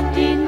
Martin.